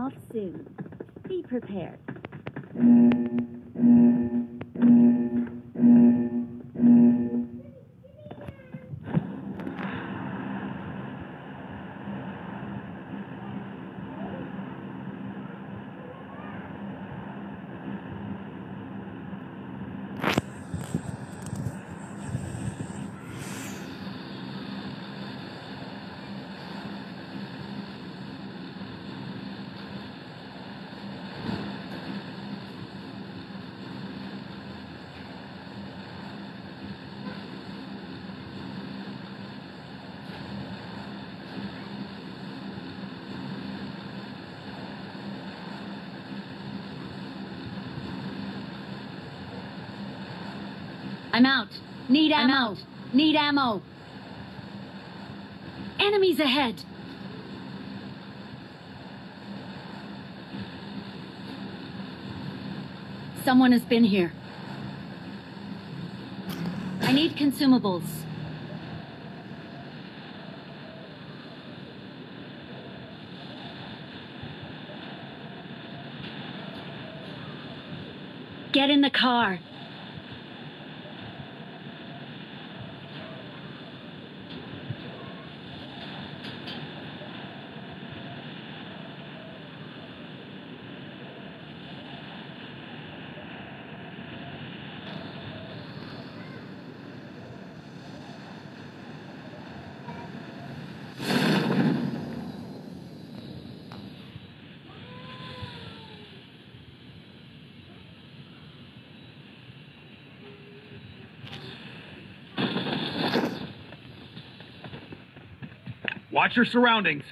Off soon. Be prepared. I'm out. Need ammo. out. Need ammo. Enemies ahead. Someone has been here. I need consumables. Get in the car. Watch your surroundings.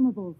Consumables.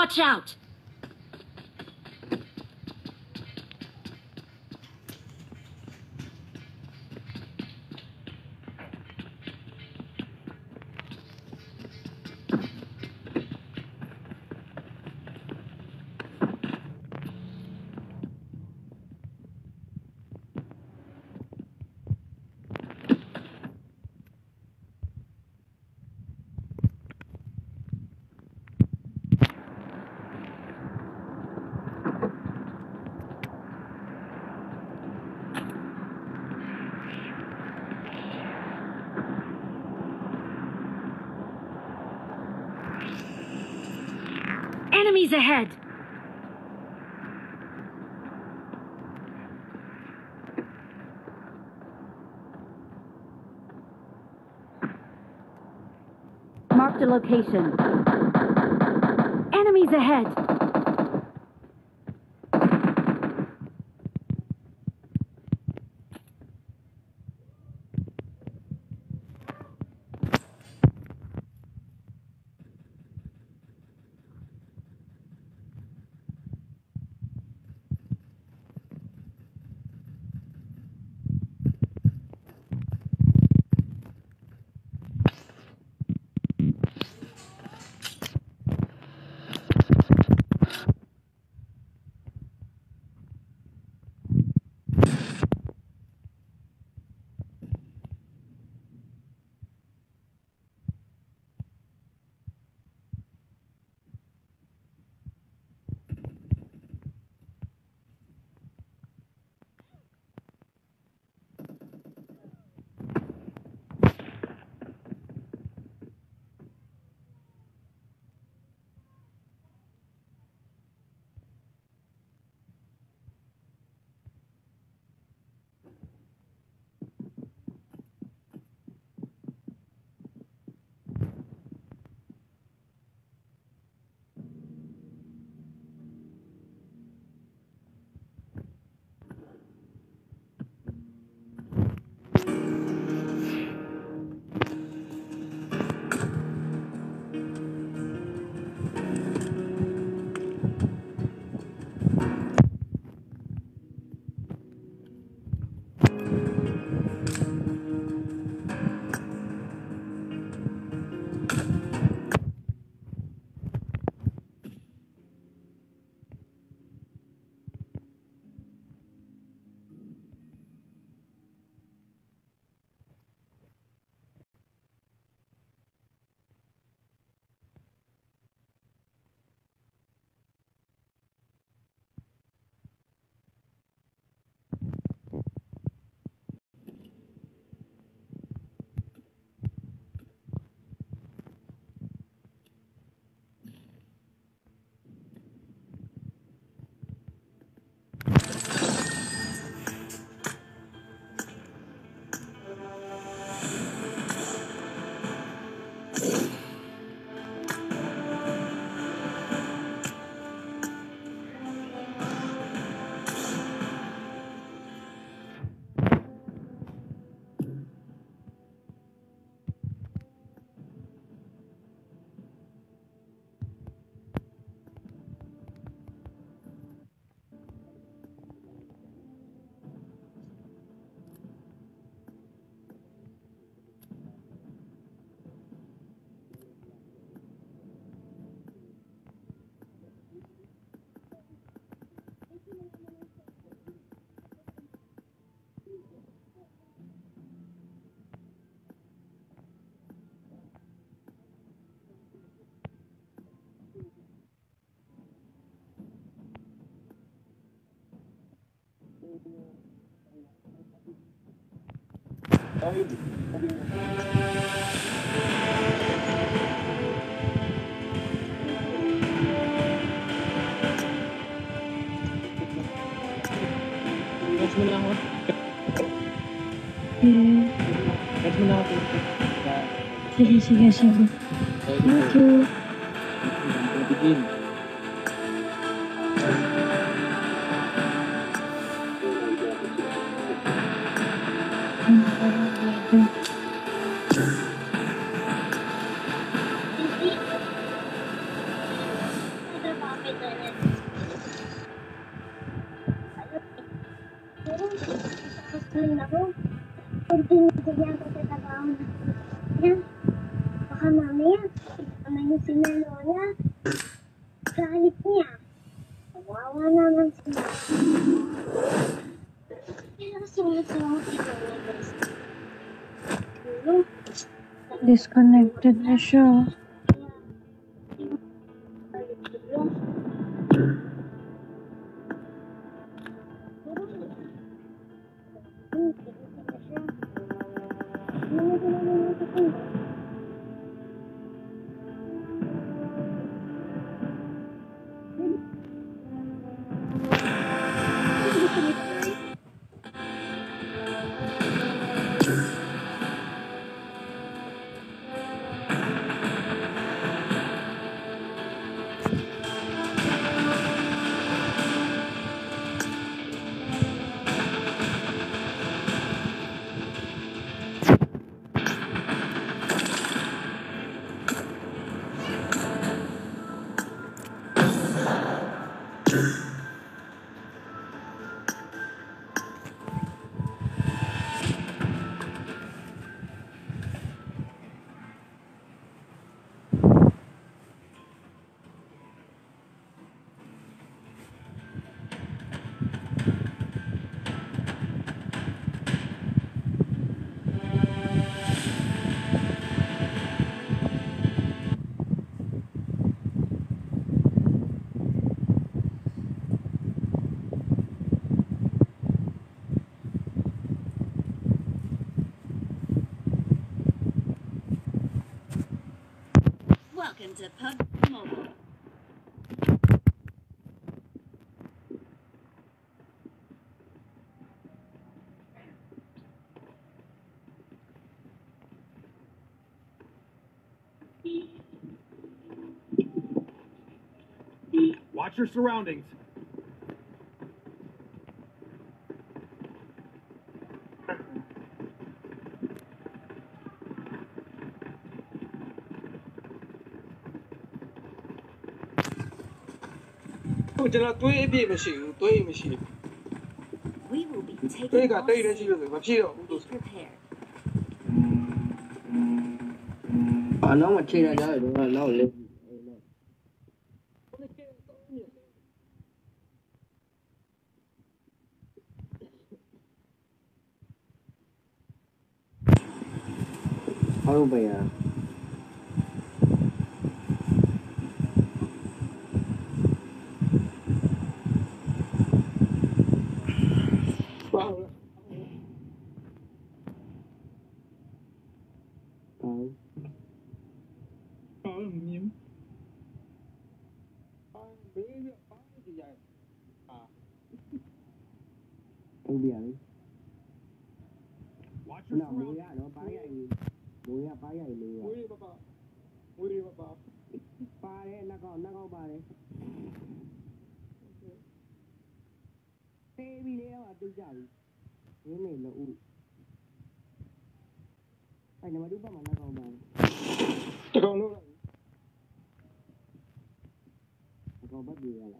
Watch out! Enemies ahead! Marked a location. Enemies ahead! Catch mo na ako. Hmm. Catch mo na ako. Sige, sige, sige. Thank you. Begin. connected the show. into Mobile. Watch your surroundings. ကျွန်တော်တွေးအပြည့်မရှိဘူးတွေးမရှိဘူး We will be တွေး taking က off တိတ်နေရှိ soon. လို့ဆိုမဖြစ်တော့ဘူးလို့ Prepare. အနောက်မှာချိန်ရကြတယ်တော့နောက်လေးဟုတ်ပါရဲ့ vào rồi. Tại Tại mình nhiễm Anh bìa đi. Nào bố ya đó phá gậy Bố ya phá gậy lừa Bố đi bà bà Bố đi bà bà Phá đấy, nó còn, nó còn bà đấy. ပါပါဝေးပါပါပါတယ်နှကောက်နှကောက်ပါတယ်သေးပြီလေဟောတူကြပြီရင်းနေလို့ဦးအဲ့နမဒုပမှာနှကောက်ပါတယ်တကောင်လို့လားနှကောက်ပတ်ပြေးရလား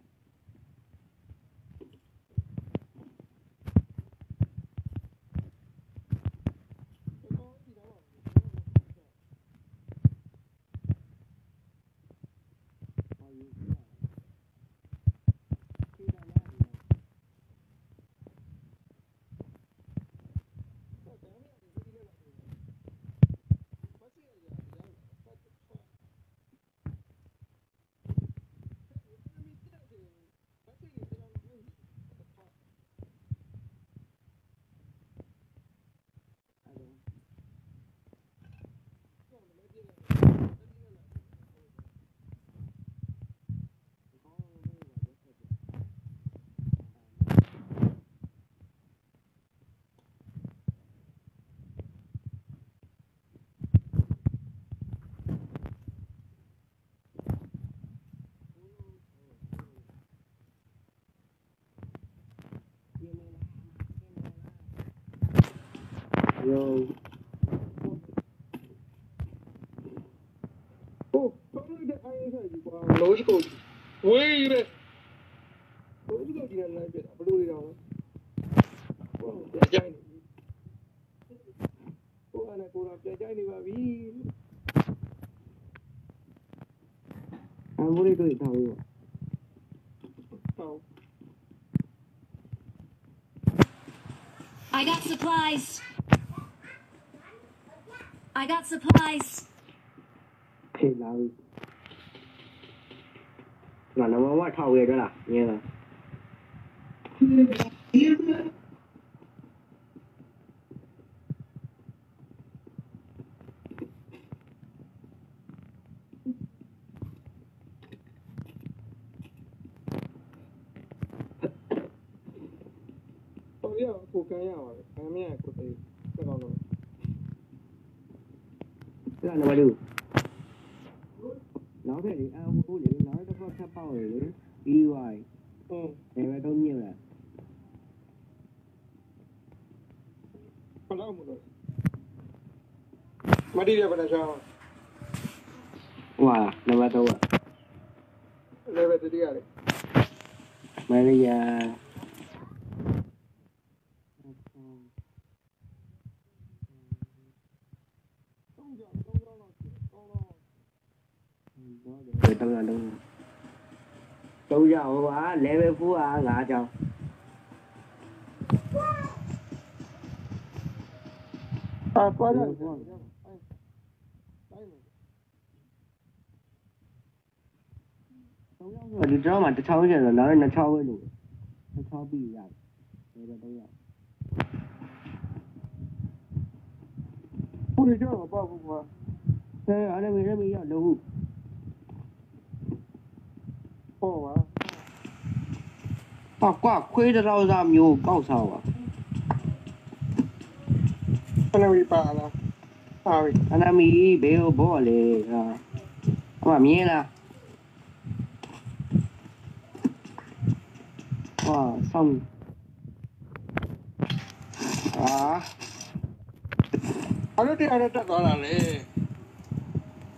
よ。Oh, sorry that I am sorry. Wow, logical. Wait a minute. Logical, you know, like it. ဖေးလာဘူးငါနမဝထောက်ရကြလားမြင်လား hao huyền 意外，嗯，你咪都要啦。Mati dia pada siapa? Wah, nama tahu. ya. tiga hari. Mari ya? ၅ချောင်းအာပေါ်တော့ဒီတော့မှတစ်ချောင်းကျတော့လာရင်နှစ်ချောင်းပဲလို့နှစ်ချောင်းပြီးရတယ်ဒါတော့တော့ခုနေတော့ပေါ့ဘူးကွာအဲအားလည်းမရမရလို့ဟုတ်ပါ ဟာကွာခွေးတစ်လောက်စားမျိုးကောက်စားပါခဏဝေးပါလားဟာပြီအနာမီဘေးကိုဘောလေဟာအမမြင်လားဟာဆောင်းအာအဲ့လိုတရားနဲ့တက်သွားတာလေ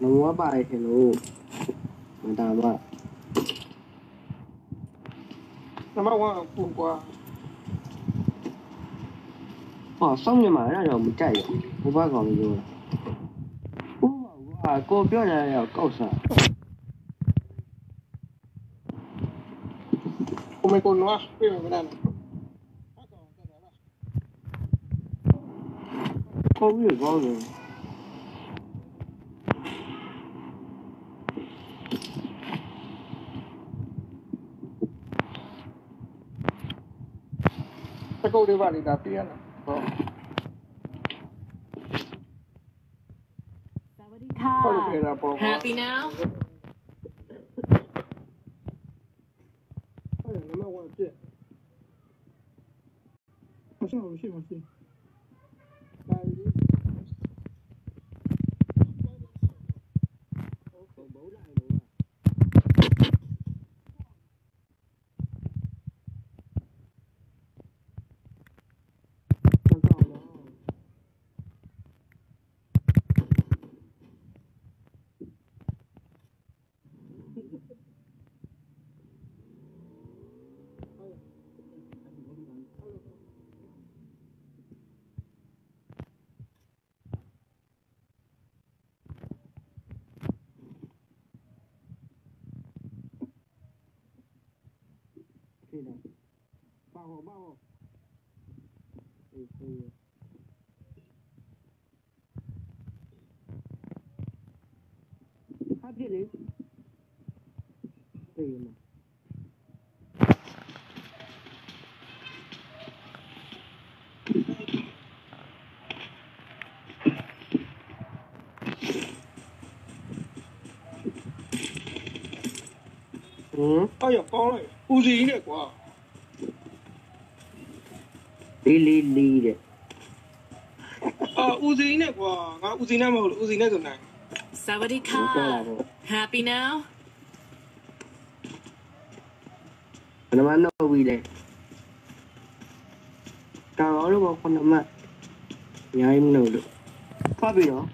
လုံးဝပါတယ်ခင်လို့မတာမနံပါ nó mắc quá buồn quá Ờ, xong rồi mà ra rồi một chạy. Cô bác còn rồi Cô bà cô biết này là cậu sợ. Cô mấy cô nữa, Cô mấy cô nó Cô biết rồi 我就把你打遍了好 happy now 那我对好像我们去吧去 ဟမ်အဲ့ရကောင်းလိုက်ဦးစီနဲ့ကွာလီလီလီတဲ့အာဦးစီနဲ့ကွာငါဦးစီနဲ့မဟုတ်လို့ဦးစီနဲ့ဆိုနိုင် Sawadee ဟောလာ ka. တော့ Happy now? ဘယ်နှမနောက်ပြီလဲတောင်အောင်လို့ပေါ့ခုနမအများကြီးမလို့လို့ဖတ်ပြီနော်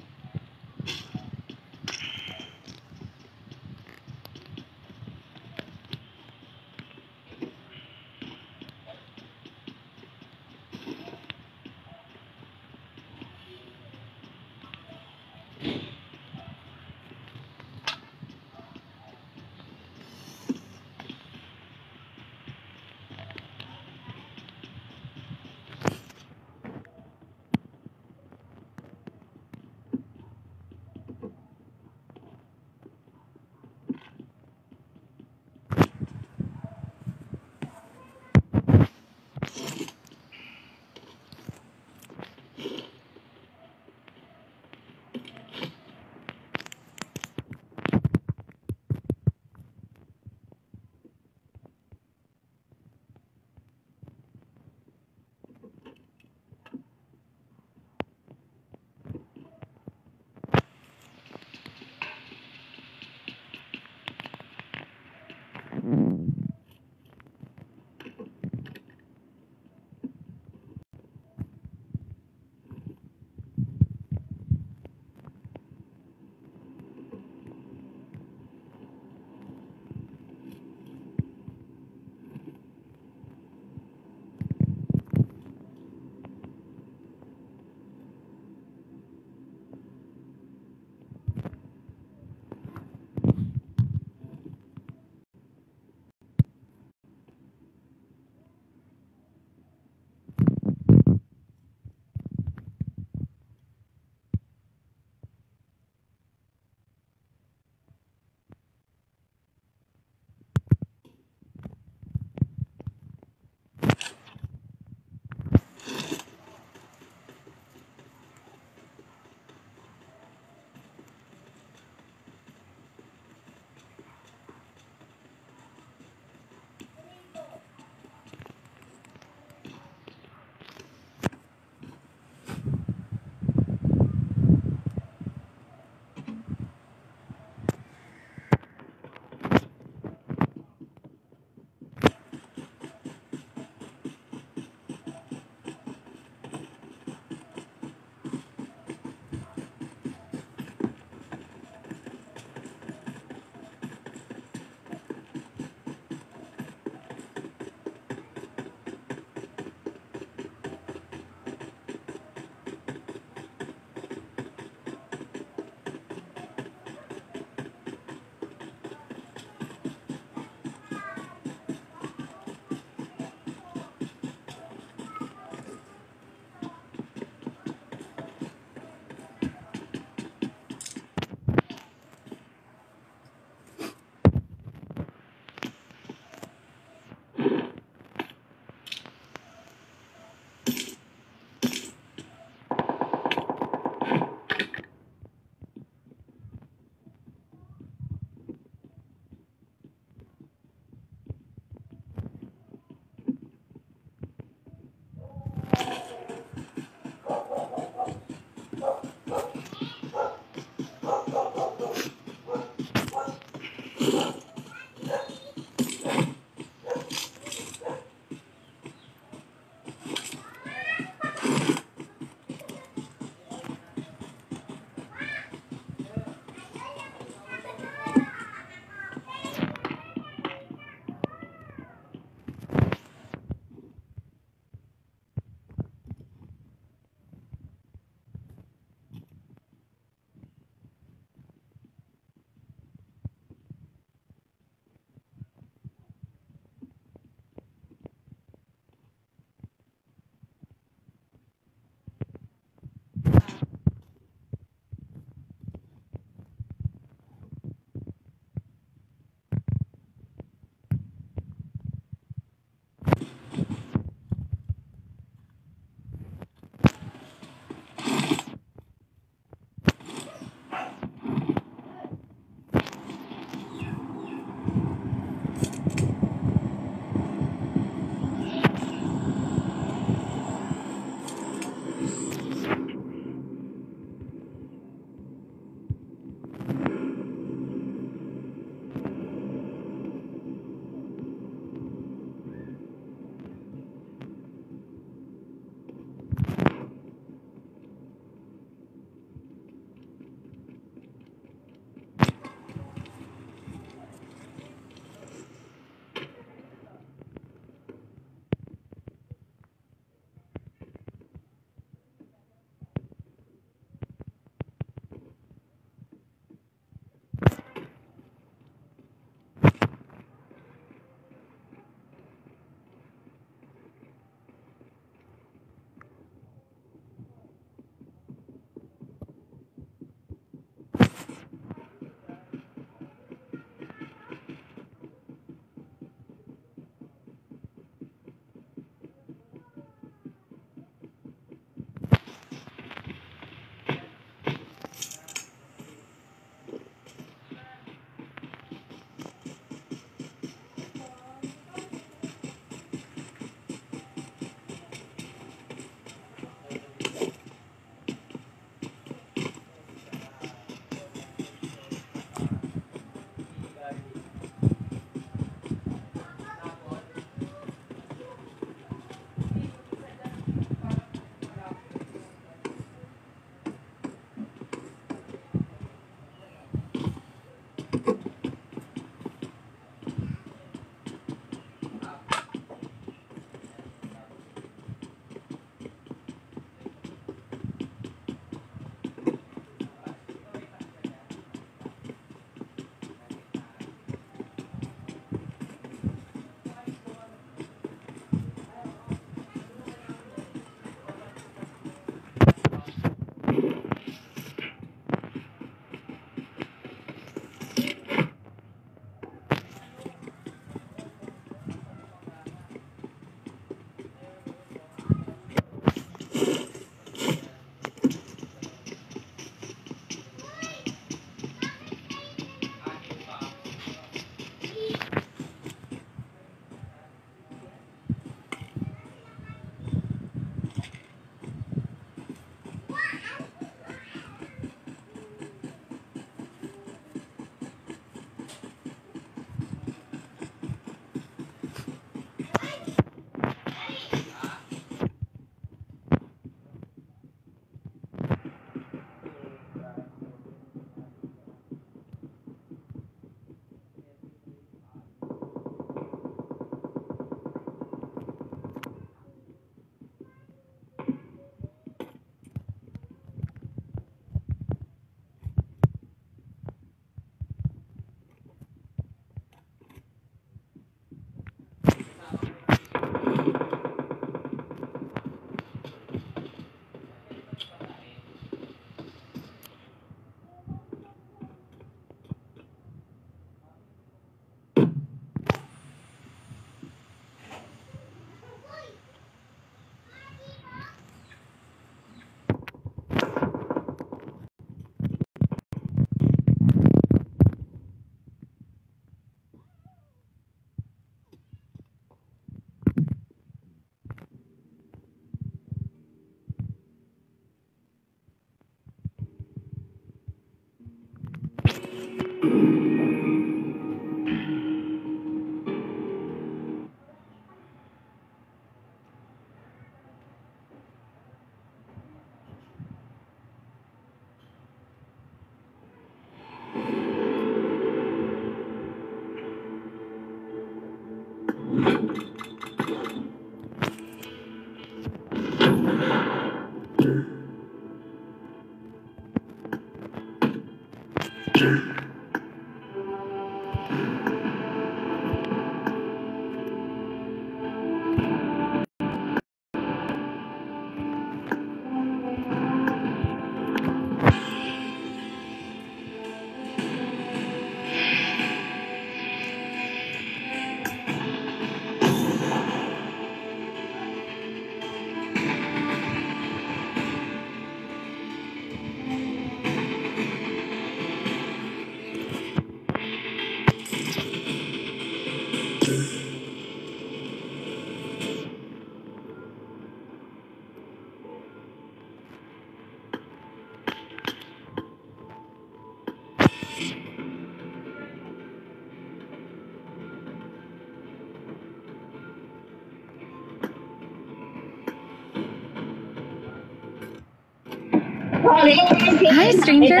stranger.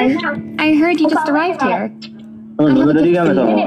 I heard you just arrived here. ဟုတ်တယ်ဘယ်လိုဒီကမဆို你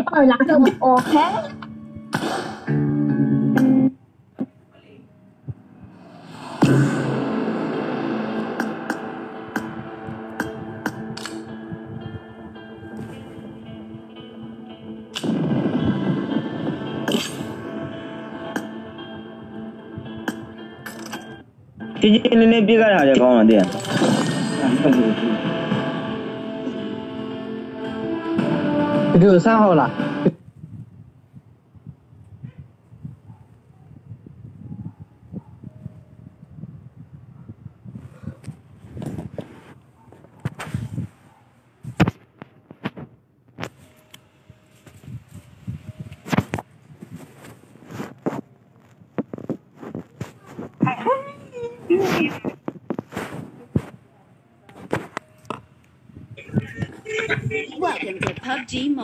六十三号了。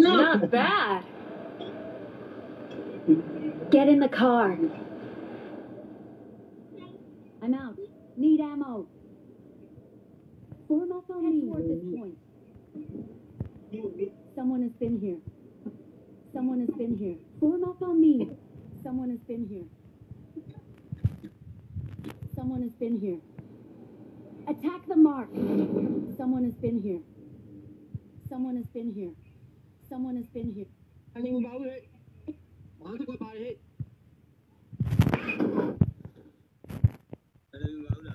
Not bad. Get in the car. I'm out. Need ammo. Form up on me. This point. Someone has been here. Someone has been here. Form up on me. Someone has been here. Someone has been here. Attack the mark. Someone has been here. Someone has been here. Someone has been here. I think about it. I think about it. I think about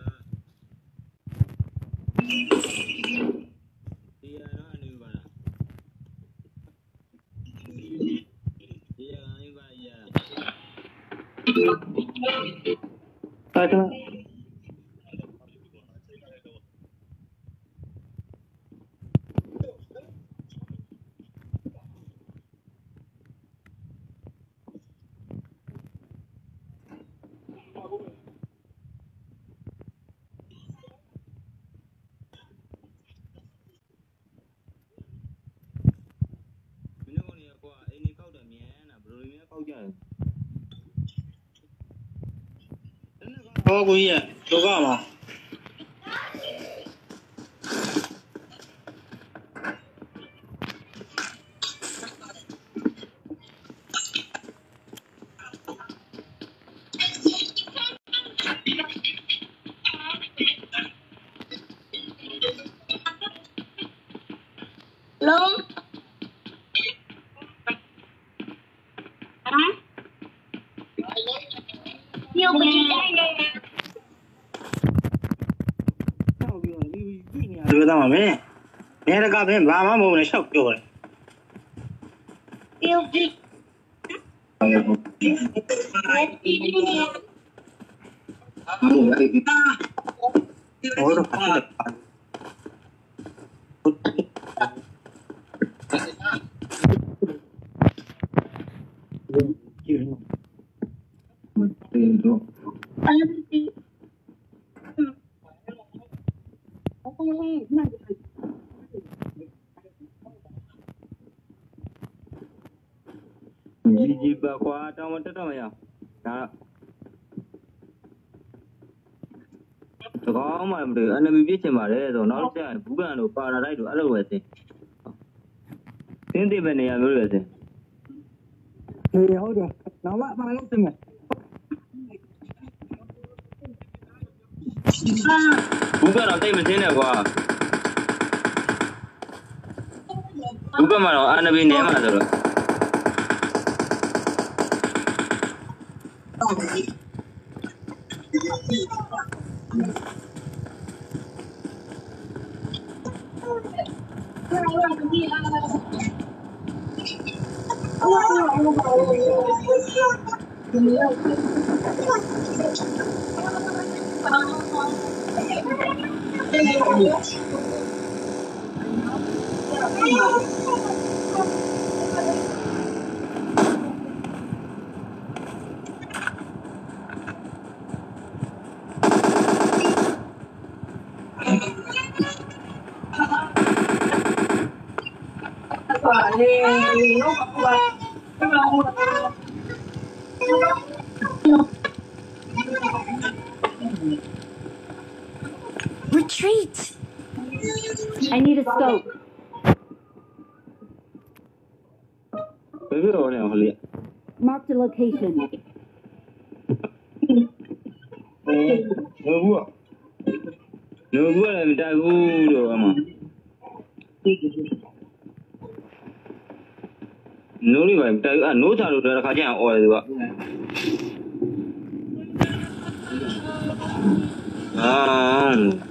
it. 大家他故意饭干了 သားမှာမင်းမင်းတကမင်းဘာမှမဟုတ်နဲ့ရှောက်ပြောတယ်又不。ဟောတော့ဖတ်တယ်ကြီးကြီးပါကွာတောင်း မတက်တော့မရဒါဒကောင်းမှမတွေ့ enemy ပြစ်ချင်ပါတယ်ဆိုတော့နောက်ကျရင်ဘူးကန်တို့ပါရာဒိုက်တို့အဲ့လိုပဲစင်သင်တဲ့ပဲနေရာမျိုးတွေပဲစင်ဟေးဟုတ်တယ်နောက်မှပါလို့တင်မယ်ဘူးကန်တော့တိတ်မစင်းနဲ့ကွာဘူးကန်မှာတော့ enemy နေမှာဆိုတော့ Retreat! I need a scope. ဘယ်လိုလဲဟိုလေ Mark the location. နိုးဘူးနိုးဘူးလည်းမတိုက်ဘူးလို့အမနိုးလေးပါမတိုက်ဘူးအနိုးချလို့တော့တစ်ခါကျရင်អော်တယ်သူကအာ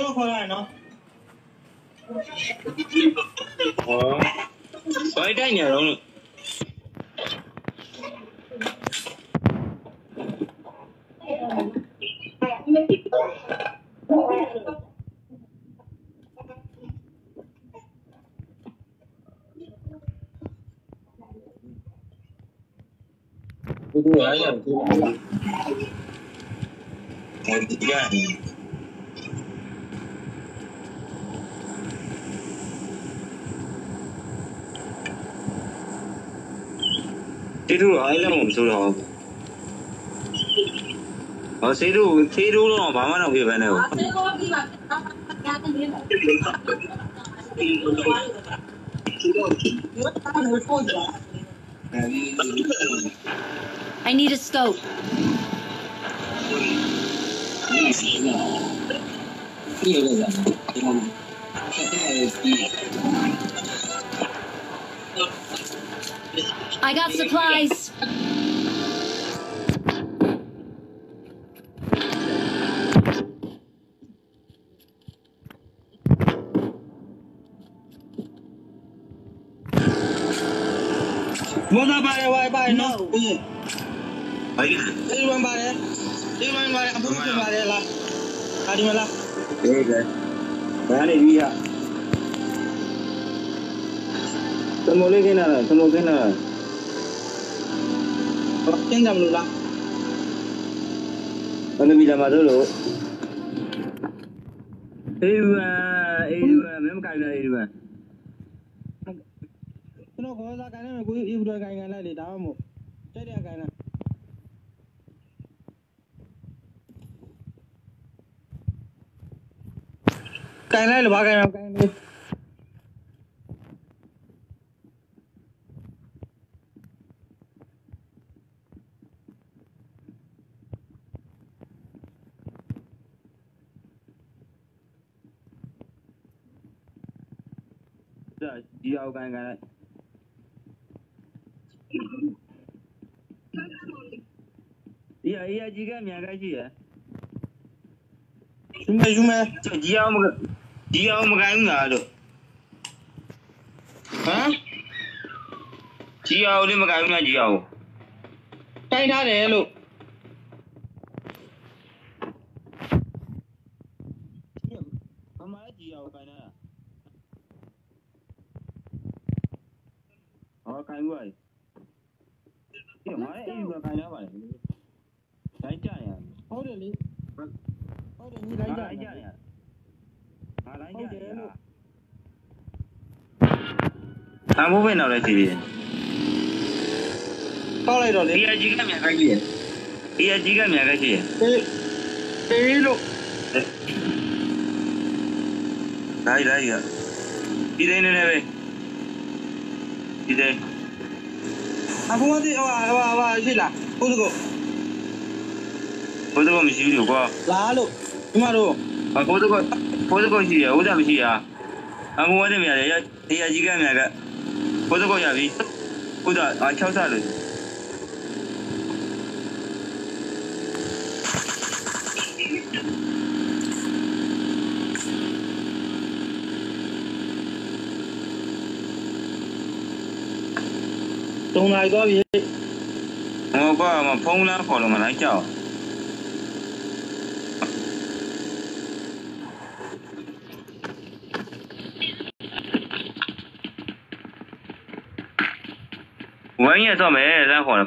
又回来呢。哦，谁带你了？Tôi đuổi anh làm tôi. Một cái S로 I랑 없어요. और शेरू शेरू लो मामा ना भी बने हो I need a scope. I got supplies. Muna bare, why bare, no. Iwan bare, Iwan bare, apa tu bare lah? Hari malam. Okay, okay. Bayar ni dia. Semua lagi nara, semua lagi nara. கேங்க அவனுங்களா Anumila madolo. Iwa, iwa, mem kaina iwa. Tino ko cái này me kuyu ibro kaina la de dawo cái này, kaina. Kaina le ba cái này လို့ဘာကိုင်းမကိုင်းလေဒါဒီအောင်ကိုင်ကိုင်လိုက်ဒီအေးကြီးကမြန်ကရှိရယူမယ်ယူမယ်ဒီအောင်မဒီအောင်မကိုင်ဘူးလားလို့ဟမ်ဒီအောင်လေးမကိုင်ဘူးလားဒီအောင်တိုင်းထားတယ်လို့ မမကြီးအောင်ကိုင်လာဟောကိုင်ဘူးလေဒီမှာအေးဝါကိုင်လာပါလေတိုင်းကြရ ဟုတ်တယ်လေဟုတ်တယ်ညီ လို လိုက် င်း ကြ ကြ တယ် ရဟာလိုင်းကြရ အမိုးပဲနောက်လဲကြည့်တောက်လိုက်တော့လေဒီအကြီးကမြန်ခိုင်းကြည့်ဒီအကြီးကမြန်ခိုင်းကြည့်အေးအေးလို့လိုက်လိုက်ရဒီတိုင်းနေနေပဲဒီတိုင်းအခုမသိဟိုဟာဟိုဟာရှိလားဟုတ်ကောဘုဒ္ဓကမရှိဘူးကွာလာလို့ဒီမှာတော့အဘုဒ္ဓကဘုဒ္ဓကရှိရဥဒ္ဒမရှိရအမိုးဝတ်တယ်မြန်ရဒီအကြီးကမြန်ကဘု ဒ္ဓကရပြီဥဒ္ဒအ6ဆလို့တုံလိုက်သွားပြီဟောကွာမဖုန်းလားခေါ်လို့မလိုက်ကြောက် 工业照明，然后呢？